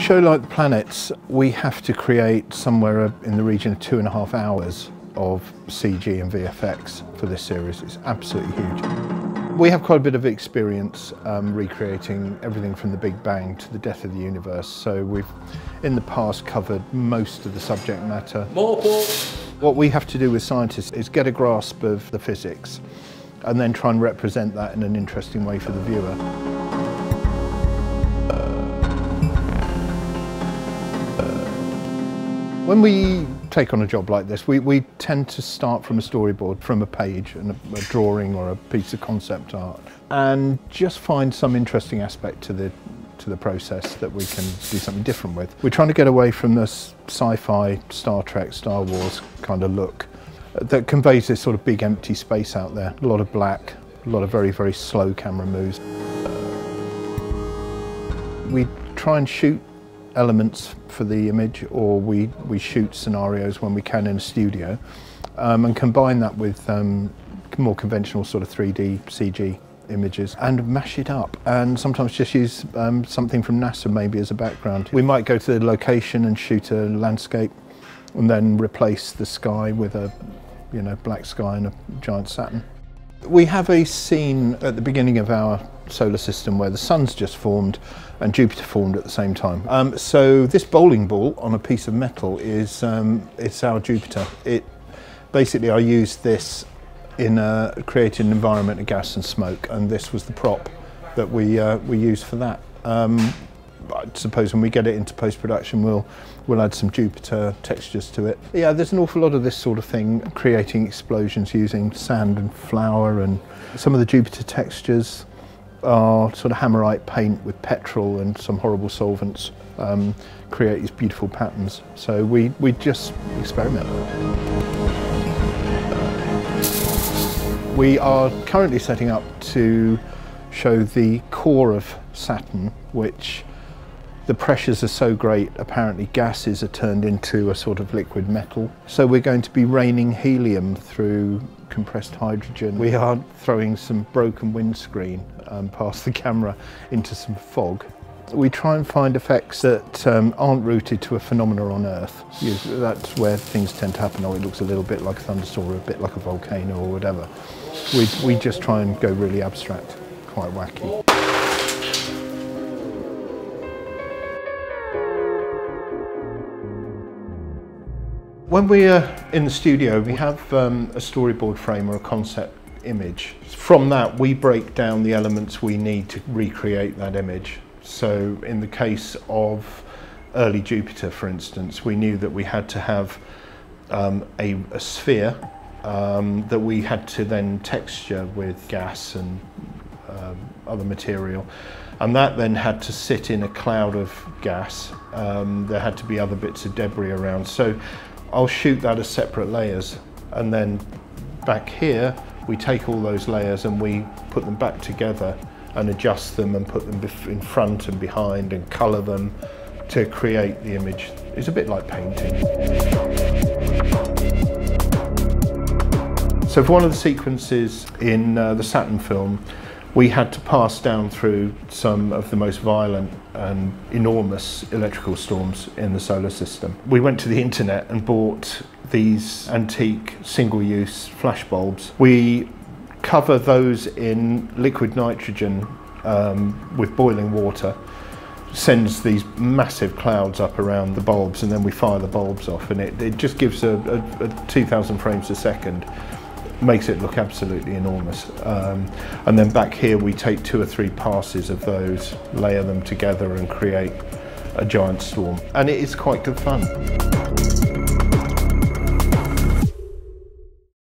show like the planets, we have to create somewhere in the region of two and a half hours of CG and VFX for this series. It's absolutely huge. We have quite a bit of experience um, recreating everything from the Big Bang to the death of the universe. So we've, in the past, covered most of the subject matter. What we have to do with scientists is get a grasp of the physics and then try and represent that in an interesting way for the viewer. When we take on a job like this, we, we tend to start from a storyboard, from a page and a, a, drawing or a piece of concept art, and just find some interesting aspect to the to the process that we can do something different with. We're trying to get away from this sci-fi, Star Trek, Star Wars kind of look that conveys this sort of big empty space out there. A lot of black, a lot of very, very slow camera moves. We try and shoot elements for the image or we, we shoot scenarios when we can in a studio um, and combine that with um, more conventional sort of 3D CG images and mash it up and sometimes just use um, something from NASA maybe as a background. We might go to the location and shoot a landscape and then replace the sky with a you know black sky and a giant Saturn. We have a scene at the beginning of our solar system where the sun's just formed and Jupiter formed at the same time. Um, so this bowling ball on a piece of metal is um, it's our Jupiter. It basically I used this in a created an environment of gas and smoke, and this was the prop that we uh, we used for that. Um, I suppose when we get it into post-production we'll we'll add some Jupiter textures to it. Yeah, there's an awful lot of this sort of thing, creating explosions using sand and flour and some of the Jupiter textures are sort of hammerite paint with petrol and some horrible solvents um, create these beautiful patterns. So we, we just experiment. We are currently setting up to show the core of Saturn, which the pressures are so great, apparently gases are turned into a sort of liquid metal. So we're going to be raining helium through compressed hydrogen. We are throwing some broken windscreen um, past the camera into some fog. We try and find effects that um, aren't rooted to a phenomena on Earth. That's where things tend to happen. Oh, it looks a little bit like a thunderstorm or a bit like a volcano or whatever. We, we just try and go really abstract, quite wacky. When we're in the studio, we have um, a storyboard frame or a concept image. From that, we break down the elements we need to recreate that image. So in the case of early Jupiter, for instance, we knew that we had to have um, a, a, sphere um, that we had to then texture with gas and um, other material. And that then had to sit in a cloud of gas. Um, there had to be other bits of debris around. So I'll shoot that as separate layers and then back here we take all those layers and we put them back together and adjust them and put them in front and behind and colour them to create the image. It's a bit like painting. So for one of the sequences in uh, the Saturn film, we had to pass down through some of the most violent and enormous electrical storms in the solar system. We went to the internet and bought these antique single-use flash bulbs. We cover those in liquid nitrogen um, with boiling water sends these massive clouds up around the bulbs and then we fire the bulbs off and it, it just gives a, a, a 2000 frames a second makes it look absolutely enormous. Um, and then back here we take two or three passes of those, layer them together and create a giant storm. And it is quite good fun.